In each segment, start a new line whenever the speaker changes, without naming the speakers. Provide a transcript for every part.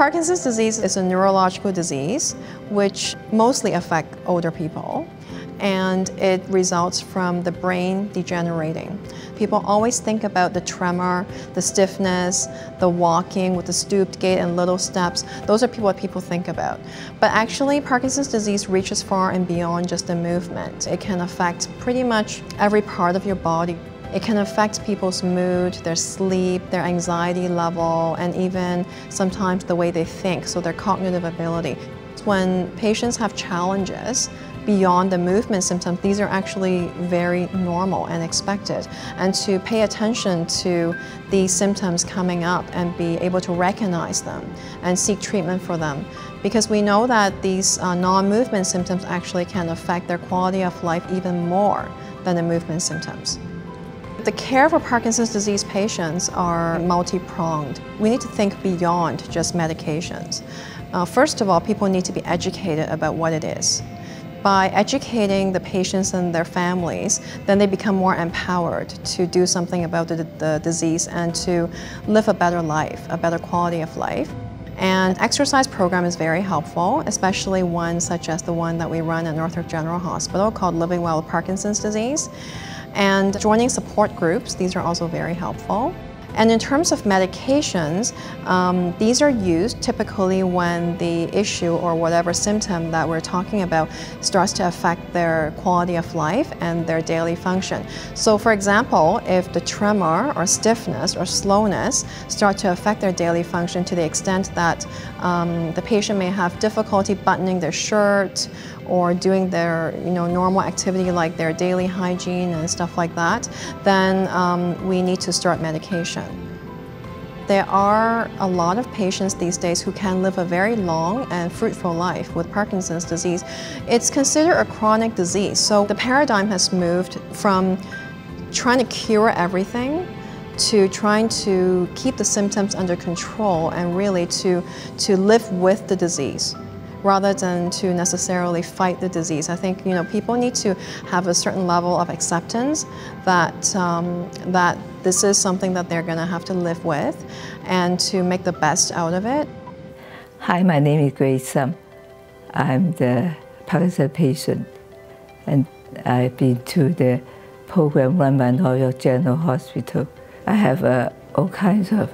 Parkinson's disease is a neurological disease which mostly affect older people and it results from the brain degenerating. People always think about the tremor, the stiffness, the walking with the stooped gait and little steps. Those are what people think about. But actually, Parkinson's disease reaches far and beyond just the movement. It can affect pretty much every part of your body. It can affect people's mood, their sleep, their anxiety level, and even sometimes the way they think, so their cognitive ability. When patients have challenges, beyond the movement symptoms, these are actually very normal and expected. And to pay attention to these symptoms coming up and be able to recognize them and seek treatment for them. Because we know that these uh, non-movement symptoms actually can affect their quality of life even more than the movement symptoms. The care for Parkinson's disease patients are multi-pronged. We need to think beyond just medications. Uh, first of all, people need to be educated about what it is. By educating the patients and their families, then they become more empowered to do something about the, the disease and to live a better life, a better quality of life. And exercise program is very helpful, especially one such as the one that we run at North York General Hospital called Living Well with Parkinson's Disease. And joining support groups, these are also very helpful. And in terms of medications, um, these are used typically when the issue or whatever symptom that we're talking about starts to affect their quality of life and their daily function. So for example, if the tremor or stiffness or slowness start to affect their daily function to the extent that um, the patient may have difficulty buttoning their shirt or doing their you know, normal activity like their daily hygiene and stuff like that, then um, we need to start medication. There are a lot of patients these days who can live a very long and fruitful life with Parkinson's disease. It's considered a chronic disease, so the paradigm has moved from trying to cure everything to trying to keep the symptoms under control and really to, to live with the disease rather than to necessarily fight the disease. I think you know people need to have a certain level of acceptance that um, that this is something that they're going to have to live with, and to make the best out of it.
Hi, my name is Grace. Um, I'm the Parkinson patient, and I've been to the program run by North York General Hospital. I have uh, all kinds of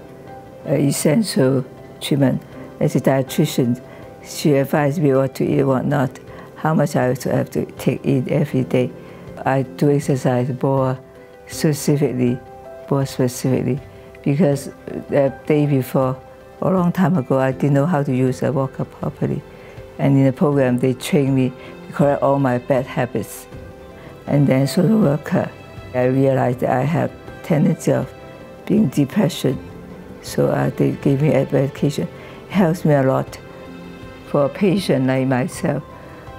uh, essential treatment as a dietitian she advised me what to eat, what not, how much I have to take in every day. I do exercise more specifically, more specifically, because the day before, a long time ago, I didn't know how to use a walker properly. And in the program, they trained me to correct all my bad habits. And then social worker, I realized that I have tendency of being depression. So uh, they gave me medication. It helps me a lot for a patient like myself,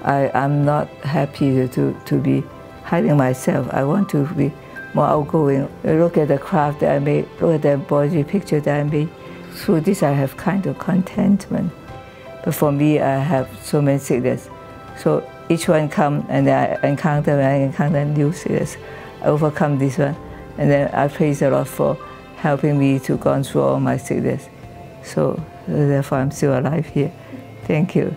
I, am not happy to, to, be hiding myself. I want to be more outgoing. Look at the craft that I made, look at the body picture that I made. Through this, I have kind of contentment. But for me, I have so many sickness. So each one come and I encounter, and I encounter new sickness, I overcome this one. And then I praise the Lord for helping me to go through all my sickness. So therefore, I'm still alive here. Thank you.